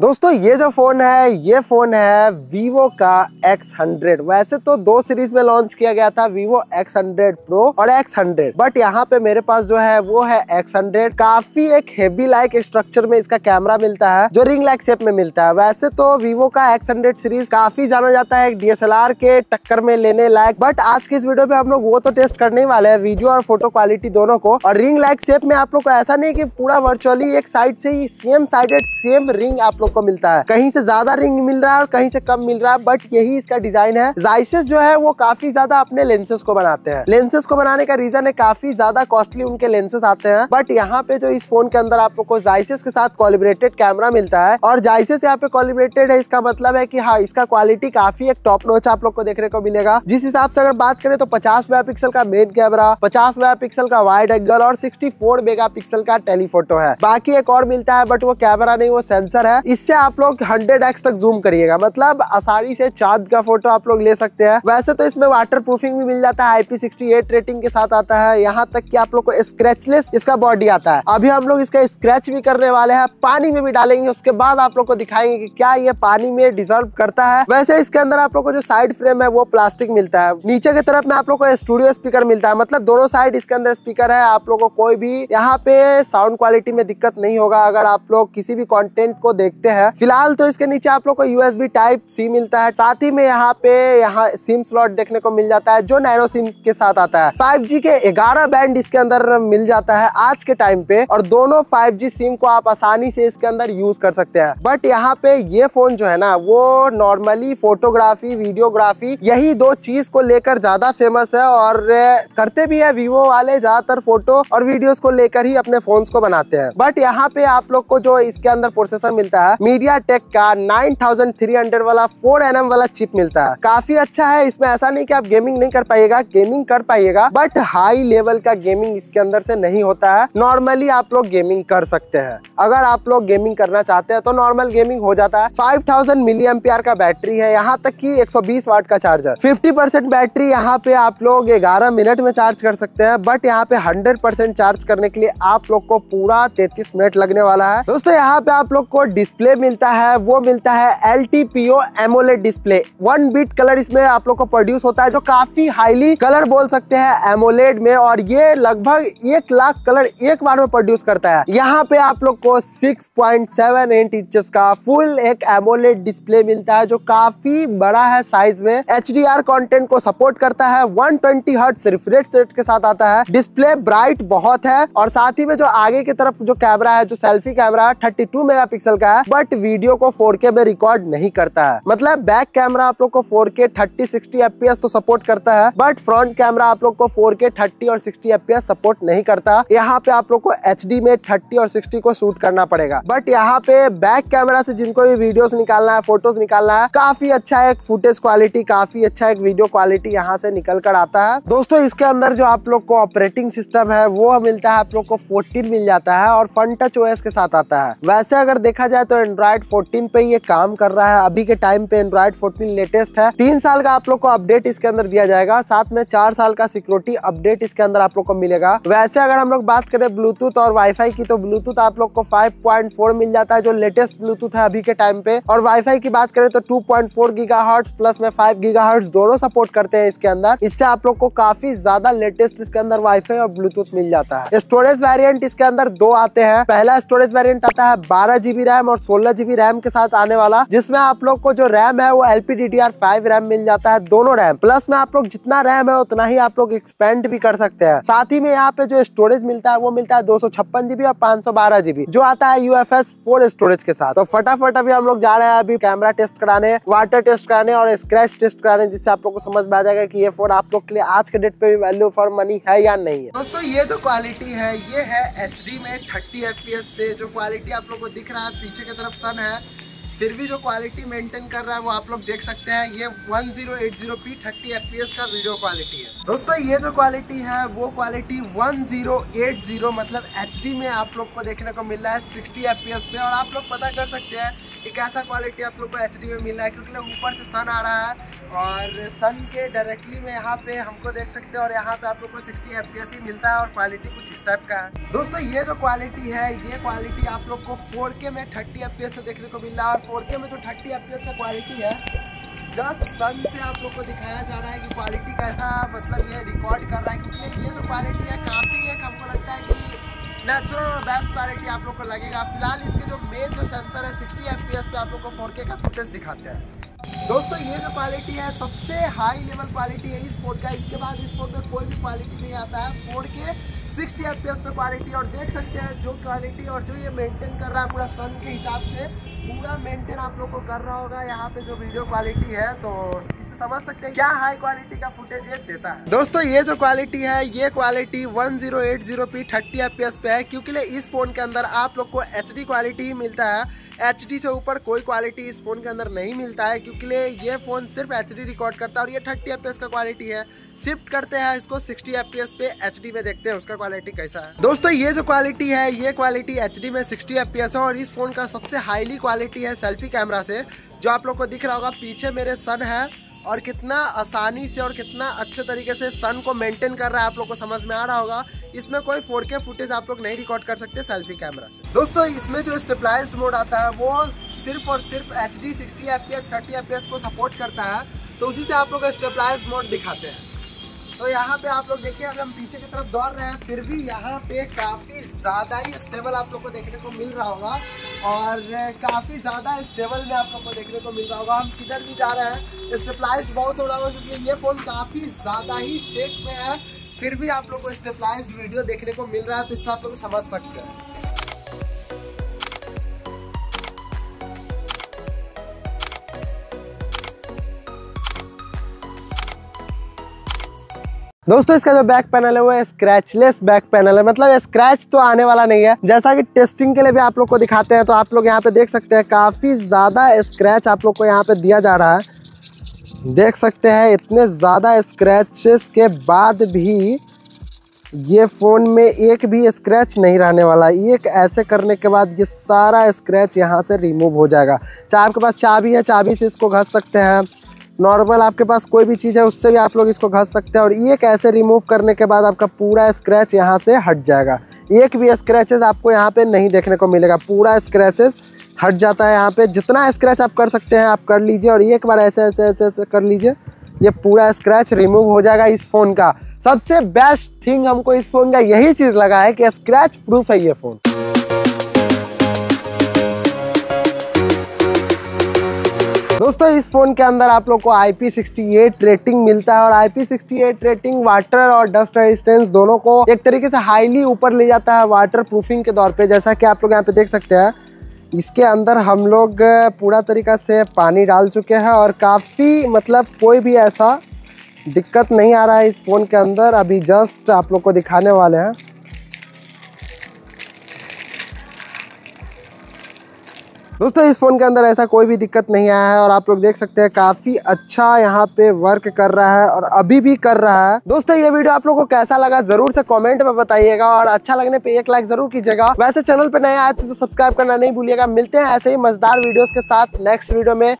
दोस्तों, ये जो फ़ोन है, ये फ़ोन है Vivo का X100 वैसे तो दो सीरीज़ में लॉन्च किया गया था, Vivo X100 Pro और X100 बट यहाँ पे मेरे पास जो है, वो है X100 काफ़ी एक हेवी लाइक स्ट्रक्चर में इसका कैमरा मिलता है, जो रिंग लाइक शेप में मिलता है। वैसे तो Vivo का X100 सीरीज़ काफ़ी जाना जाता है DSLR के टक्कर में लेने लायक। बट आज के इस वीडियो में हम लोग वो तो टेस्ट करने वाले है वीडियो और फ़ोटो क्वालिटी दोनों को। और रिंग लाइक शेप में आप लोग को ऐसा नहीं की पूरा वर्चुअली एक साइड से ही सेम साइडेड सेम रिंग आप लोग लोग को मिलता है। कहीं से ज़्यादा रिंग मिल रहा है और कहीं से कम मिल रहा है बट यही इसका डिज़ाइन है। जाइसेस जो है, वो काफ़ी ज़्यादा अपने लेंसेज को बनाते हैं। लेंसेज को बनाने का रीजन है, काफ़ी ज़्यादा कॉस्टली उनके लेंसेज आते हैं। बट यहाँ पे जो इस फ़ोन के अंदर आप लोग को जाइसेस के साथ कॉलिब्रेटेड कैमरा मिलता है। और जाइसेस यहाँ पे कॉलिब्रेटेड है, इसका मतलब है की हाँ इसका क्वालिटी काफ़ी एक टॉप नोच आप लोग को देखने को मिलेगा। जिस हिसाब से अगर बात करें तो पचास मेगा का मेन कैमरा पचास मेगा का वाइड एंगल और सिक्सटी फोर का टेलीफोटो है। बाकी एक और मिलता है बट वो कैमरा नहीं, वो सेंसर है। इससे आप लोग 100x तक जूम करिएगा। मतलब आसानी से चाँद का फ़ोटो आप लोग ले सकते हैं। वैसे तो इसमें वाटर प्रूफिंग भी मिल जाता है IP68 रेटिंग के साथ आता है। यहाँ तक कि आप लोग को स्क्रेचलेस इसका बॉडी आता है। अभी हम लोग इसका स्क्रेच भी करने वाले हैं। पानी में भी डालेंगे, उसके बाद आप लोग को दिखाएँगे कि क्या ये पानी में डिजर्व करता है। वैसे इसके अंदर आप लोग को जो साइड फ्रेम है, वो प्लास्टिक मिलता है। नीचे की तरफ़ में आप लोग को स्टूडियो स्पीकर मिलता है। मतलब दोनों साइड इसके अंदर स्पीकर है। आप लोग को कोई भी यहाँ पे साउंड क्वालिटी में दिक्कत नहीं होगा। अगर आप लोग किसी भी कॉन्टेंट को देखते हैं। फ़िलहाल तो इसके नीचे आप लोग को यूएसबी टाइप सी मिलता है। साथ ही में यहाँ पे यहाँ सिम स्लॉट देखने को मिल जाता है, जो नैनो सिम के साथ आता है। 5G के 11 बैंड इसके अंदर मिल जाता है आज के टाइम पे, और दोनों 5G सिम को आप आसानी से इसके अंदर यूज़ कर सकते हैं। बट यहाँ पे ये फ़ोन जो है ना, वो नॉर्मली फोटोग्राफी वीडियोग्राफी यही दो चीज़ को लेकर ज़्यादा फ़ेमस है, और करते भी है वीवो वाले ज़्यादातर फ़ोटो और वीडियोस को लेकर ही अपने फ़ोन को बनाते हैं। बट यहाँ पे आप लोग को जो इसके अंदर प्रोसेसर मिलता है मीडिया टेक का 9300 वाला 4 एन वाला चिप मिलता है। काफ़ी अच्छा है, इसमें ऐसा नहीं कि आप गेमिंग नहीं कर पाएगा गेमिंग कर पाइएगा बट हाई लेवल का गेमिंग इसके अंदर से नहीं होता है। नॉर्मली आप लोग गेमिंग कर सकते हैं। अगर आप लोग गेमिंग करना चाहते हैं तो नॉर्मल गेमिंग हो जाता है। फाइव थाउज़ेंड का बैटरी है, यहाँ तक की 120 वाट का चार्जर 50 परसेंट बैटरी यहाँ पे आप लोग 11 मिनट में चार्ज कर सकते हैं बट यहाँ पे 100 परसेंट चार्ज करने के लिए आप लोग को पूरा 33 मिनट लगने वाला है। दोस्तों, यहाँ पे आप लोग को डिस्प्ले मिलता है, वो मिलता है L T P O AMOLED display one bit colour इसमें आप लोग को प्रोड्यूस होता है जो काफ़ी हाईली कलर बोल सकते हैं एमोलेड में और ये लगभग एक लाख कलर एक बार में प्रोड्यूस करता है. यहाँ पे आप लोग को 6.7 पॉइंट इंचेस का फुल एक एमोलेट डिस्प्ले मिलता है जो काफ़ी बड़ा है साइज़ में. एच डी आर कॉन्टेंट को सपोर्ट करता है one twenty hertz refresh rate के साथ आता है. डिस्प्ले ब्राइट बहुत है और साथ ही में जो आगे की तरफ़ जो कैमरा है, जो सेल्फी कैमरा है थर्टी टू मेगा पिक्सल का है बट वीडियो को फोर में रिकॉर्ड नहीं करता है। मतलब बैक कैमरा आप लोग को 4K 30 60 FPS तो सपोर्ट करता है बट फ्रंट कैमरा आप लोग को 4K 30 और 60 FPS सपोर्ट नहीं करता। यहाँ पे आप लोग को HD में 30 और 60 को शूट करना पड़ेगा। बट यहाँ पे बैक कैमरा से जिनको भी वीडियोस निकालना है फ़ोटोज़ निकालना है, काफ़ी अच्छा एक फुटेज क्वालिटी काफ़ी अच्छा एक वीडियो क्वालिटी यहाँ से निकल कर आता है। दोस्तों, इसके अंदर जो आप लोग को ऑपरेटिंग सिस्टम है, वो मिलता है, आप लोग को फोर्टीन मिल जाता है और फन टच ओएस के साथ आता है। वैसे अगर देखा जाए तो एंड्रॉइड फोर्टीन पे ये काम कर रहा है। अभी के टाइम पे एंड्रॉइड 14 लेटेस्ट है। तीन साल का आप लोग को अपडेट इसके अंदर दिया जाएगा। साथ में चार साल का सिक्योरिटी अपडेट इसके अंदर आप लोग को मिलेगा। वैसे अगर हम लोग बात करें ब्लूटूथ और वाईफाई की तो ब्लूटूथ आप लोग को 5.4 मिल जाता है, जो लेटेस्ट ब्लूटूथ है अभी के टाइम पे। और वाईफाई की बात करें तो टू पॉइंट प्लस में फाइव गीगा दोनों सपोर्ट करते हैं इसके अंदर। इससे आप लोग को काफ़ी ज़्यादा लेटेस्ट इसके अंदर वाईफाई और ब्लूटूथ मिल जाता है। स्टोरेज वेरियंट इसके अंदर दो आते हैं। पहला स्टोरेज वेरियंट आता है बारह जीबी रैम और सोलह जीबी रैम के साथ आने वाला, जिसमें आप लोग को जो रैम है वो एलपीडीडीआर फाइव रैम मिल जाता है, दोनों रैम प्लस में आप लोग जितना रैम है, उतना ही आप लोग एक्सपेंड भी कर सकते हैं। साथ ही में यहाँ पे जो स्टोरेज मिलता है, वो मिलता है दो सौ छप्पन जीबी और पाँच सौ बारह जीबी जो आता है यूएफएस फोर स्टोरेज के साथ। तो फटाफट अभी हम लोग जा रहे हैं अभी कैमरा टेस्ट कराने वाटर टेस्ट कराने और स्क्रैच टेस्ट कराने, जिससे आप लोग को समझ में आ जाएगा की ये फ़ोन आप लोग के लिए आज के डेट पे भी वैल्यू फॉर मनी है या नहीं है। दोस्तों, ये जो क्वालिटी है, ये है HD में थर्टी एफ़ से जो क्वालिटी आप लोग को दिख रहा है, पीछे की तरफ़ सन है। फिर भी जो क्वालिटी मेंटेन कर रहा है, वो आप लोग देख सकते हैं। ये 1080p 30 fps का वीडियो क्वालिटी है। दोस्तों, ये जो क्वालिटी है, वो क्वालिटी 1080 मतलब एचडी में आप लोग को देखने को मिल रहा है 60 fps पे। और आप लोग पता कर सकते हैं कि कैसा क्वालिटी आप लोग को एचडी में मिल रहा है, क्योंकि ऊपर से सन आ रहा है और सन के डायरेक्टली में यहाँ पे हमको देख सकते हैं और यहाँ पे आप लोग को सिक्सटी एफ़ ही मिलता है और क्वालिटी कुछ इस टाइप का है। दोस्तों, ये जो क्वालिटी है, ये क्वालिटी आप लोग को 4K में 30 एफ़ से देखने को मिल रहा है 4K में जो 30 FPS का क्वालिटी है जस्ट सन से आप लोग को दिखाया जा रहा है कि क्वालिटी कैसा मतलब ये रिकॉर्ड कर रहा है, क्योंकि ये जो क्वालिटी है, काफ़ी एक हमको लगता है कि नेचुरल और बेस्ट क्वालिटी आप लोग को लगेगा। फ़िलहाल इसके जो मेन जो सेंसर है 60 FPS पे आप लोग को 4K का फुटेज दिखाते हैं। दोस्तों, ये जो क्वालिटी है, सबसे हाई लेवल क्वालिटी है इस फ़ोन का। इसके बाद इस फ़ोन में कोई भी क्वालिटी नहीं आता है। फ़ोन के सिक्सटी एफ़ पे क्वालिटी और देख सकते हैं, जो क्वालिटी और जो ये मेंटेन कर रहा है पूरा सन के हिसाब से। पूरा मेंटेन आप लोग को कर रहा होगा, यहाँ पे जो वीडियो क्वालिटी है तो इससे समझ सकते हैं क्या हाई क्वालिटी का फुटेज ये देता है। दोस्तों, ये जो क्वालिटी है, ये क्वालिटी 1080p 30 fps पे है, क्योंकि इस फ़ोन के अंदर आप लोग को एचडी क्वालिटी ही मिलता है। एचडी से ऊपर कोई क्वालिटी इस फ़ोन के अंदर नहीं मिलता है, क्योंकि ये फ़ोन सिर्फ़ एचडी रिकॉर्ड करता है और ये थर्टी एफ़ का क्वालिटी है। शिफ्ट करते हैं इसको 60 एफ़ पे एचडी में देखते हैं उसका क्वालिटी कैसा है। दोस्तों, ये जो क्वालिटी है, ये क्वालिटी एचडी में 60 एफ़ है और इस फ़ोन का सबसे हाईली क्वालिटी है, सेल्फी कैमरा से, जो आप लोग को दिख रहा होगा, पीछे मेरे सन है और कितना आसानी से और कितना अच्छे तरीके से सन को मेंटेन कर रहा है, आप लोग को समझ में आ रहा होगा। इसमें कोई 4K फुटेज आप लोग नहीं रिकॉर्ड कर सकते सेल्फी कैमरा से। दोस्तों, इसमें जो स्टेपलाइज मोड आता है, वो सिर्फ़ और सिर्फ़ H D sixty F P S thirty F P S को सपोर्ट करता है तो उसी से आप लोग स्टेपलाइज मोड दिखाते हैं। तो यहाँ पे आप लोग देखिए, अगर हम पीछे की तरफ़ दौड़ रहे हैं, फिर भी यहाँ पे काफ़ी ज़्यादा ही स्टेबल आप लोग को देखने को मिल रहा होगा। और काफ़ी ज़्यादा स्टेबल में आप लोग को देखने को मिल रहा होगा। हम किधर भी जा रहे हैं स्टेपलाइज बहुत हो रहा होगा क्योंकि ये फ़ोन काफ़ी ज़्यादा ही सेफ़ में है। फिर भी आप लोग को स्टेपलाइज वीडियो देखने को मिल रहा है तो इससे आप लोग समझ सकते हैं। दोस्तों, इसका जो बैक पैनल है, वो स्क्रैचलेस बैक पैनल है। मतलब स्क्रैच तो आने वाला नहीं है। जैसा कि टेस्टिंग के लिए भी आप लोग को दिखाते हैं तो आप लोग यहाँ पे देख सकते हैं, काफ़ी ज़्यादा स्क्रैच आप लोग को यहाँ पे दिया जा रहा है। देख सकते हैं, इतने ज़्यादा स्क्रैचेस के बाद भी ये फ़ोन में एक भी स्क्रैच नहीं रहने वाला एक ऐसे करने के बाद ये सारा स्क्रैच यहाँ से रिमूव हो जाएगा। चाहे आपके पास चाबी है, चाबी से इसको घस सकते हैं। नॉर्मल आपके पास कोई भी चीज़ है, उससे भी आप लोग इसको घस सकते हैं और एक कैसे रिमूव करने के बाद आपका पूरा स्क्रैच यहाँ से हट जाएगा। एक भी स्क्रैचेस आपको यहाँ पे नहीं देखने को मिलेगा। पूरा स्क्रैचेस हट जाता है यहाँ पे। जितना स्क्रैच आप कर सकते हैं, आप कर लीजिए और एक बार ऐसे ऐसे ऐसे ऐसे कर लीजिए, ये पूरा स्क्रैच रिमूव हो जाएगा इस फ़ोन का। सबसे बेस्ट थिंग हमको इस फ़ोन का यही चीज़ लगा है कि स्क्रैच प्रूफ है ये फ़ोन दोस्तों, इस फ़ोन के अंदर आप लोग को IP68 रेटिंग मिलता है और IP68 रेटिंग वाटर और डस्ट रेजिस्टेंस दोनों को एक तरीके से हाईली ऊपर ले जाता है वाटर प्रूफिंग के तौर पे। जैसा कि आप लोग यहाँ पे देख सकते हैं, इसके अंदर हम लोग पूरा तरीका से पानी डाल चुके हैं और काफ़ी मतलब कोई भी ऐसा दिक्कत नहीं आ रहा है इस फ़ोन के अंदर। अभी जस्ट आप लोग को दिखाने वाले हैं। दोस्तों, इस फ़ोन के अंदर ऐसा कोई भी दिक्कत नहीं आया है और आप लोग देख सकते हैं काफ़ी अच्छा यहाँ पे वर्क कर रहा है और अभी भी कर रहा है। दोस्तों, ये वीडियो आप लोगों को कैसा लगा ज़रूर से कमेंट में बताइएगा और अच्छा लगने पे एक लाइक ज़रूर कीजिएगा। वैसे चैनल पे नए आए तो सब्सक्राइब करना नहीं भूलिएगा। मिलते हैं ऐसे ही मज़ेदार वीडियो के साथ नेक्स्ट वीडियो में।